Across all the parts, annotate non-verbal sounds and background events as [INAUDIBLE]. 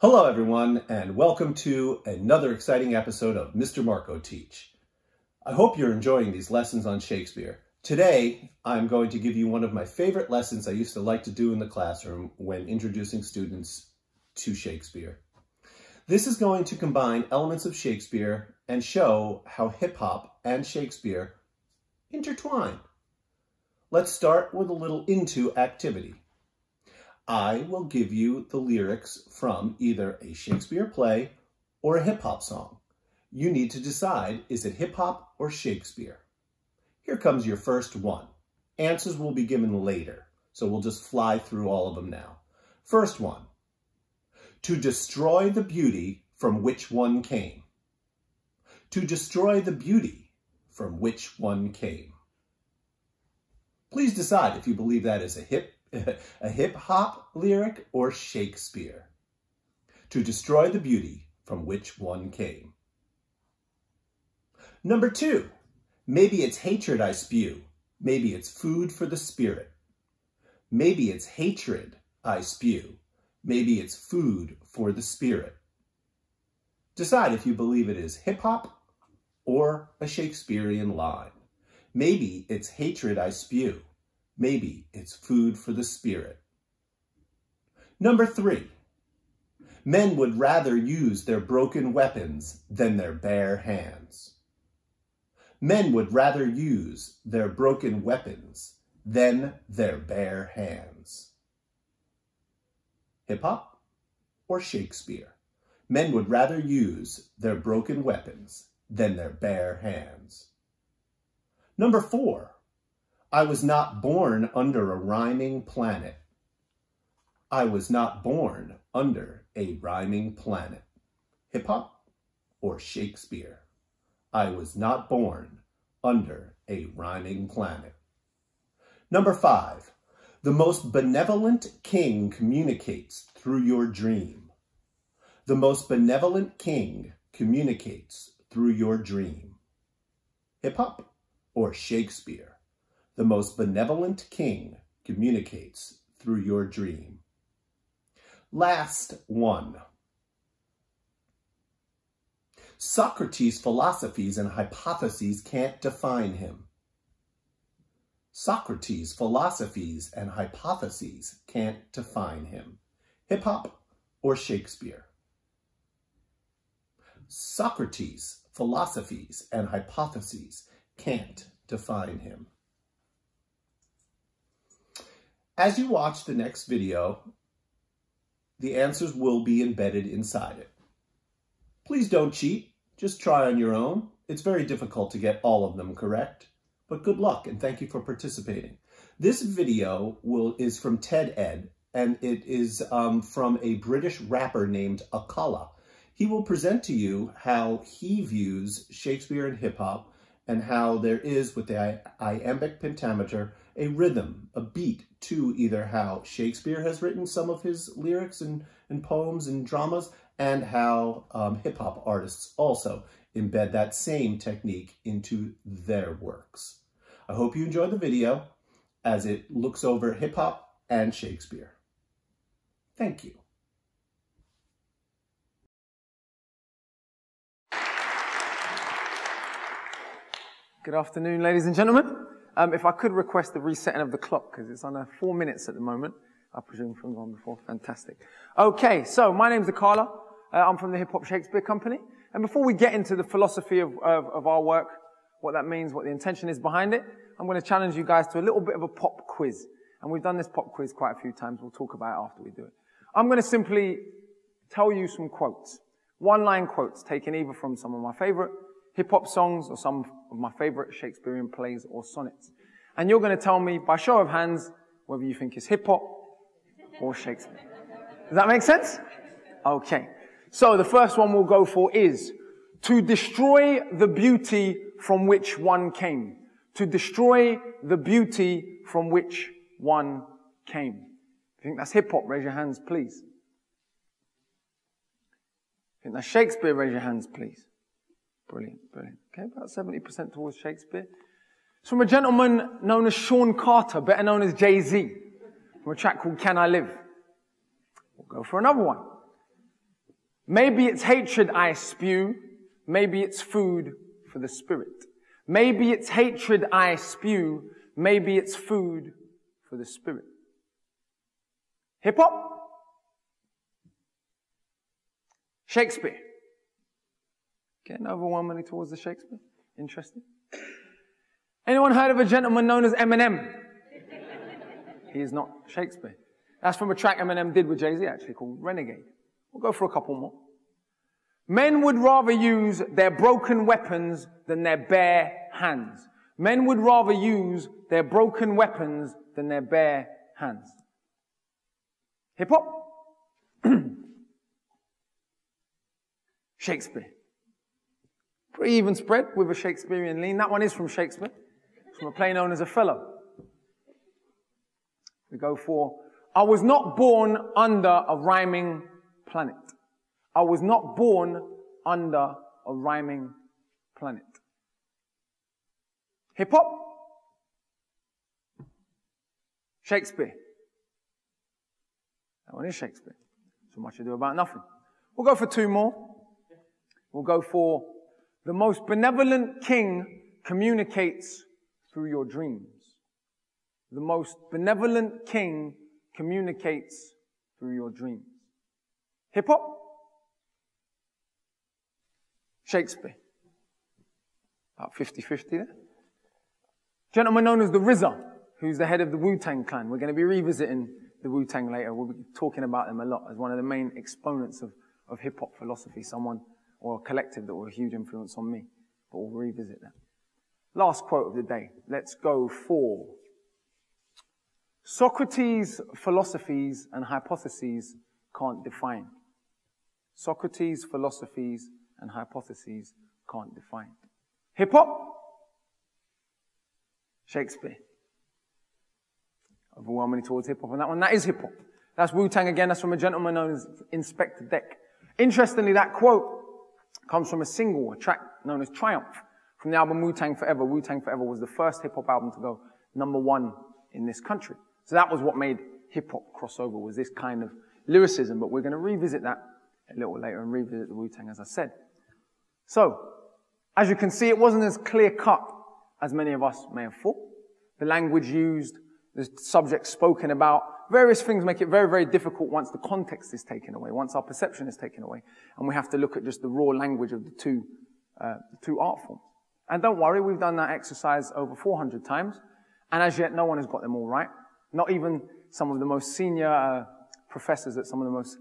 Hello, everyone, and welcome to another exciting episode of Mr. Marko Teach. I hope you're enjoying these lessons on Shakespeare. Today, I'm going to give you one of my favorite lessons I used to like to do in the classroom when introducing students to Shakespeare. This is going to combine elements of Shakespeare and show how hip-hop and Shakespeare intertwine. Let's start with a little into activity. I will give you the lyrics from either a Shakespeare play or a hip hop song. You need to decide, is it hip hop or Shakespeare? Here comes your first one. Answers will be given later, so we'll just fly through all of them now. First one, to destroy the beauty from which one came. To destroy the beauty from which one came. Please decide if you believe that is a hip [LAUGHS] a hip hop lyric or Shakespeare. To destroy the beauty from which one came. Number two, maybe it's hatred I spew. Maybe it's food for the spirit. Maybe it's hatred I spew. Maybe it's food for the spirit. Decide if you believe it is hip hop or a Shakespearean line. Maybe it's hatred I spew. Maybe it's food for the spirit. Number three, men would rather use their broken weapons than their bare hands. Men would rather use their broken weapons than their bare hands. Hip hop or Shakespeare? Men would rather use their broken weapons than their bare hands. Number four, I was not born under a rhyming planet. I was not born under a rhyming planet. Hip hop or Shakespeare? I was not born under a rhyming planet. Number five, the most benevolent king communicates through your dream. The most benevolent king communicates through your dream. Hip hop or Shakespeare? The most benevolent king communicates through your dream. Last one. Socrates' philosophies and hypotheses can't define him. Socrates' philosophies and hypotheses can't define him. Hip-hop or Shakespeare? Socrates' philosophies and hypotheses can't define him. As you watch the next video, the answers will be embedded inside it. Please don't cheat, just try on your own. It's very difficult to get all of them correct, but good luck and thank you for participating. This video will is from TED Ed, and it is um, from a British rapper named Akala. He will present to you how he views Shakespeare and hip hop and how there is with the iambic pentameter a rhythm, a beat to either how Shakespeare has written some of his lyrics and, and poems and dramas and how um, hip-hop artists also embed that same technique into their works. I hope you enjoy the video as it looks over hip-hop and Shakespeare. Thank you. Good afternoon, ladies and gentlemen. Um, if I could request the resetting of the clock, because it's a four minutes at the moment. I presume from the one before. Fantastic. Okay, so my name's Akala. Uh, I'm from the Hip Hop Shakespeare Company. And before we get into the philosophy of, of, of our work, what that means, what the intention is behind it, I'm going to challenge you guys to a little bit of a pop quiz. And we've done this pop quiz quite a few times. We'll talk about it after we do it. I'm going to simply tell you some quotes. One line quotes taken either from some of my favorite hip hop songs or some of my favorite Shakespearean plays or sonnets. And you're going to tell me by show of hands whether you think it's hip hop or Shakespeare. Does that make sense? Okay. So the first one we'll go for is to destroy the beauty from which one came. To destroy the beauty from which one came. You think that's hip hop, raise your hands, please. Think that's Shakespeare, raise your hands, please. Brilliant, brilliant. Okay, about 70% towards Shakespeare. It's from a gentleman known as Sean Carter, better known as Jay-Z, from a track called Can I Live? We'll go for another one. Maybe it's hatred I spew. Maybe it's food for the spirit. Maybe it's hatred I spew. Maybe it's food for the spirit. Hip hop? Shakespeare. Getting overwhelmingly towards the Shakespeare. Interesting. Anyone heard of a gentleman known as Eminem? he is not Shakespeare. That's from a track Eminem did with Jay-Z actually called Renegade. We'll go for a couple more. Men would rather use their broken weapons than their bare hands. Men would rather use their broken weapons than their bare hands. Hip hop? [CLEARS THROAT] Shakespeare. Pretty even spread with a Shakespearean lean. That one is from Shakespeare. From a play known as Othello. We go for, I was not born under a rhyming planet. I was not born under a rhyming planet. Hip hop? Shakespeare. That one is Shakespeare. So much ado about nothing. We'll go for two more. We'll go for the most benevolent king communicates through your dreams. The most benevolent king communicates through your dreams. Hip hop? Shakespeare. About 50-50 there. Gentleman known as the RZA, who's the head of the Wu-Tang clan. We're going to be revisiting the Wu-Tang later. We'll be talking about them a lot as one of the main exponents of, of hip-hop philosophy, someone or a collective that were a huge influence on me. But we'll revisit that. Last quote of the day. Let's go for Socrates' philosophies and hypotheses can't define. Socrates' philosophies and hypotheses can't define. Hip hop? Shakespeare. Overwhelmingly towards hip hop on that one. That is hip hop. That's Wu Tang again. That's from a gentleman known as Inspectah Deck. Interestingly, that quote comes from a single, a track known as Triumph, from the album Wu Tang Forever. Wu Tang Forever was the first hip hop album to go number one in this country. So that was what made hip hop crossover, was this kind of lyricism. But we're going to revisit that a little later and revisit the Wu Tang, as I said. So, as you can see, it wasn't as clear cut as many of us may have thought. The language used, the subject spoken about, various things make it very, very difficult once the context is taken away, once our perception is taken away, and we have to look at just the raw language of the two, uh, the two art forms. And don't worry, we've done that exercise over 400 times, and as yet no one has got them all right. Not even some of the most senior uh, professors at some of the most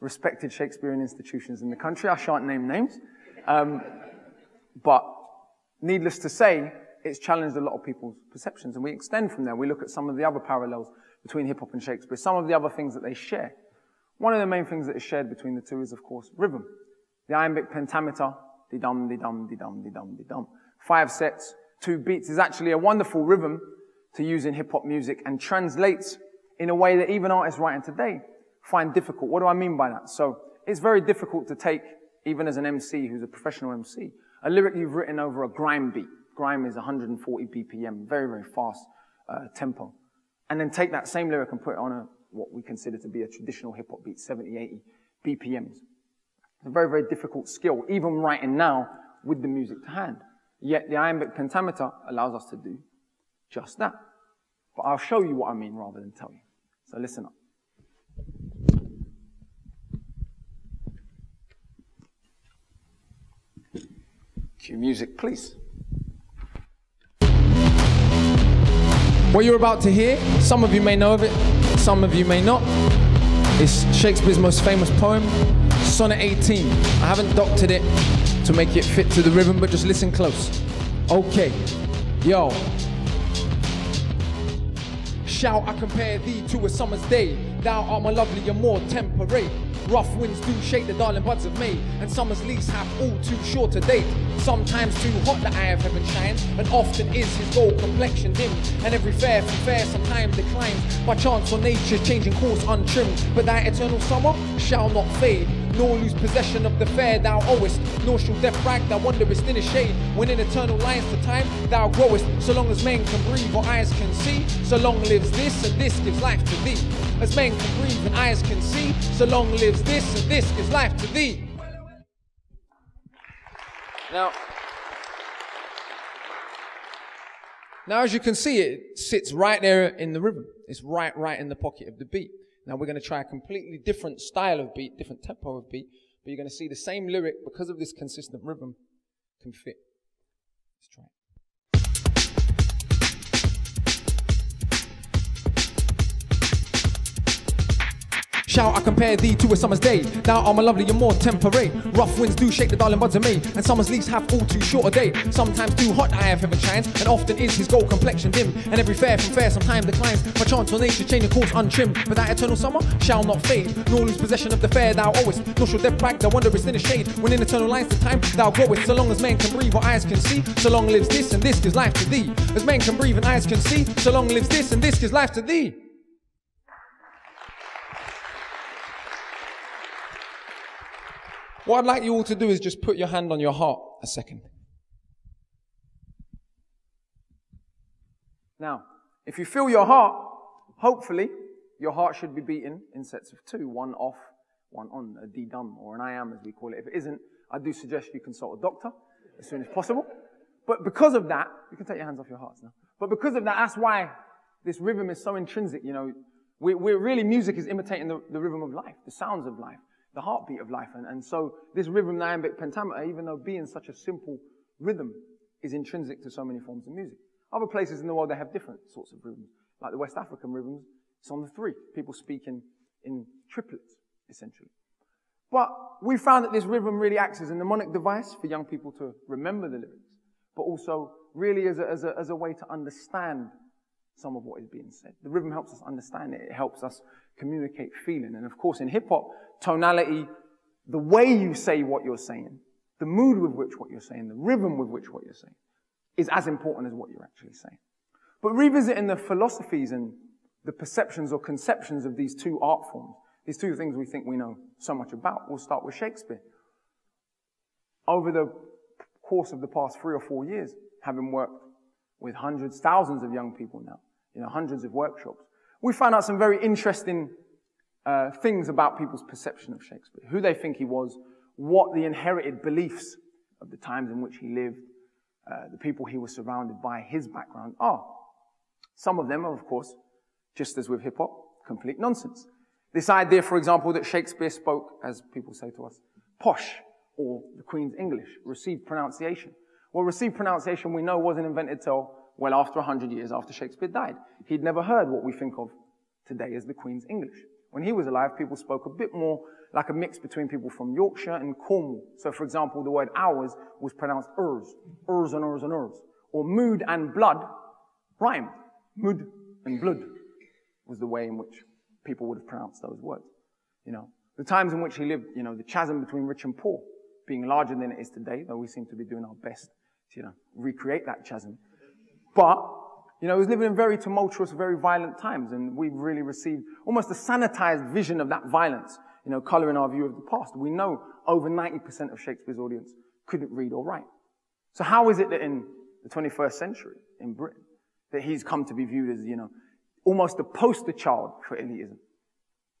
respected Shakespearean institutions in the country. I shan't name names. Um, but needless to say, it's challenged a lot of people's perceptions. And we extend from there. We look at some of the other parallels between hip hop and Shakespeare, some of the other things that they share. One of the main things that is shared between the two is, of course, rhythm. The iambic pentameter, di dum, di dum, di dum, di dum, di dum. Five sets, two beats is actually a wonderful rhythm to use in hip hop music and translates in a way that even artists writing today find difficult. What do I mean by that? So it's very difficult to take, even as an MC who's a professional MC, a lyric you've written over a grime beat. Grime is 140 BPM, very, very fast uh, tempo. And then take that same lyric and put it on a, what we consider to be a traditional hip hop beat, 70, 80 BPMs. It's a very, very difficult skill, even writing now with the music to hand. Yet the iambic pentameter allows us to do just that. But I'll show you what I mean rather than tell you. So listen up. Cue music, please. What you're about to hear, some of you may know of it, some of you may not. It's Shakespeare's most famous poem, Sonnet 18. I haven't doctored it to make it fit to the rhythm, but just listen close. Okay, yo. Shall I compare thee to a summer's day? Thou art more lovely and more temperate. Rough winds do shake the darling buds of May, and summer's lease have all too short a date. Sometimes too hot the eye of heaven shines, and often is his gold complexion dim. And every fair from fair sometimes declines, by chance or nature changing course untrimmed. But thy eternal summer shall not fade nor lose possession of the fair thou owest, nor shall death brag thou wanderest in a shade, when in eternal lines to time thou growest, so long as men can breathe or eyes can see, so long lives this and this gives life to thee. As men can breathe and eyes can see, so long lives this and this gives life to thee. Now, now as you can see, it sits right there in the rhythm. It's right, right in the pocket of the beat. Now we're going to try a completely different style of beat, different tempo of beat, but you're going to see the same lyric because of this consistent rhythm can fit. Let's try it. Shout, I compare thee to a summer's day. Thou art more lovely and more temperate. Rough winds do shake the darling buds of me, and summer's leaves have all too short a day. Sometimes too hot, I have heaven shines, and often is his gold complexion dim. And every fair from fair sometimes declines. By chance or nature, change the course untrimmed. But that eternal summer shall not fade, nor lose possession of the fair thou owest. Nor shall death brag, thou wanderest in the shade. When in eternal lines the time thou growest, so long as men can breathe or eyes can see, so long lives this, and this gives life to thee. As men can breathe and eyes can see, so long lives this, and this gives life to thee. What I'd like you all to do is just put your hand on your heart a second. Now, if you feel your heart, hopefully your heart should be beating in sets of two, one off, one on, a D dum or an iamb as we call it. If it isn't, I do suggest you consult a doctor as soon as possible. But because of that, you can take your hands off your hearts now. But because of that, that's why this rhythm is so intrinsic. You know, we, we're really music is imitating the, the rhythm of life, the sounds of life the heartbeat of life. And, and so this rhythm, iambic pentameter, even though being such a simple rhythm, is intrinsic to so many forms of music. Other places in the world, they have different sorts of rhythms. Like the West African rhythms, it's on the three. People speak in, in triplets, essentially. But we found that this rhythm really acts as a mnemonic device for young people to remember the lyrics, but also really as a, as a, as a way to understand some of what is being said. The rhythm helps us understand it. It helps us communicate feeling. And of course, in hip hop, tonality, the way you say what you're saying, the mood with which what you're saying, the rhythm with which what you're saying, is as important as what you're actually saying. But revisiting the philosophies and the perceptions or conceptions of these two art forms, these two things we think we know so much about, we'll start with Shakespeare. Over the course of the past three or four years, having worked with hundreds, thousands of young people now, you know, hundreds of workshops, we found out some very interesting uh, things about people's perception of Shakespeare, who they think he was, what the inherited beliefs of the times in which he lived, uh, the people he was surrounded by, his background are. Some of them are, of course, just as with hip hop, complete nonsense. This idea, for example, that Shakespeare spoke, as people say to us, posh, or the Queen's English, received pronunciation. Well, received pronunciation we know wasn't invented till well after 100 years after Shakespeare died. He'd never heard what we think of today as the Queen's English. When he was alive, people spoke a bit more like a mix between people from Yorkshire and Cornwall. So, for example, the word hours was pronounced ers, ers and ers and ers. Or mood and blood rhymed. Mood and blood was the way in which people would have pronounced those words. You know, the times in which he lived, you know, the chasm between rich and poor being larger than it is today, though we seem to be doing our best to, you know, recreate that chasm. But, you know, he was living in very tumultuous, very violent times, and we've really received almost a sanitized vision of that violence, you know, coloring our view of the past. We know over 90% of Shakespeare's audience couldn't read or write. So how is it that in the 21st century, in Britain, that he's come to be viewed as, you know, almost a poster child for elitism?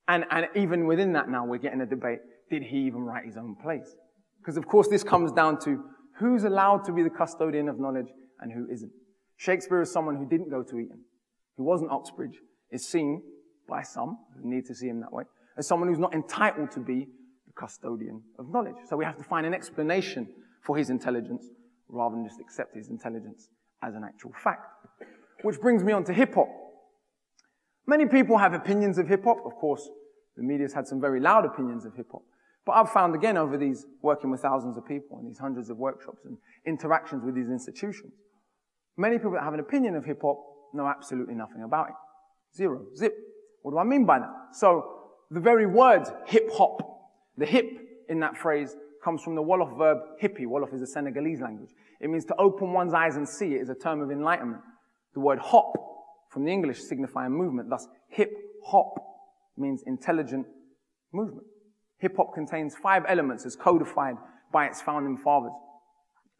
And, and even within that now, we're getting a debate, did he even write his own plays? Because of course this comes down to who's allowed to be the custodian of knowledge and who isn't. Shakespeare is someone who didn't go to Eton, who wasn't Oxbridge, is seen by some who need to see him that way, as someone who's not entitled to be the custodian of knowledge. So we have to find an explanation for his intelligence rather than just accept his intelligence as an actual fact. Which brings me on to hip hop. Many people have opinions of hip hop. Of course, the media's had some very loud opinions of hip hop. But I've found again over these working with thousands of people and these hundreds of workshops and interactions with these institutions Many people that have an opinion of hip hop know absolutely nothing about it. Zero. Zip. What do I mean by that? So, the very word hip hop, the hip in that phrase comes from the Wolof verb hippie. Wolof is a Senegalese language. It means to open one's eyes and see. It is a term of enlightenment. The word hop from the English signifying movement. Thus, hip hop means intelligent movement. Hip hop contains five elements as codified by its founding fathers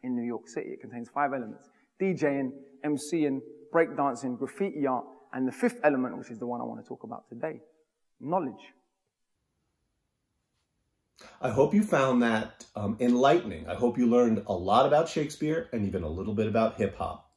in New York City. It contains five elements. DJing, MCing, breakdancing, graffiti art, and the fifth element, which is the one I want to talk about today, knowledge. I hope you found that um, enlightening. I hope you learned a lot about Shakespeare and even a little bit about hip hop.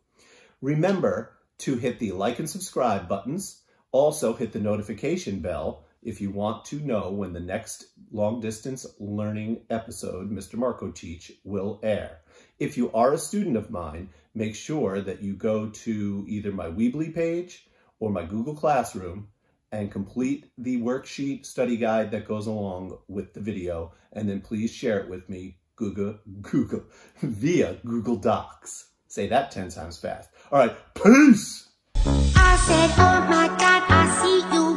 Remember to hit the like and subscribe buttons. Also hit the notification bell if you want to know when the next long distance learning episode, Mr. Marko Teach, will air. If you are a student of mine, make sure that you go to either my Weebly page or my Google Classroom and complete the worksheet study guide that goes along with the video. And then please share it with me Google, Google, [LAUGHS] via Google Docs. Say that 10 times fast. All right, peace! I said, oh my God, I see you.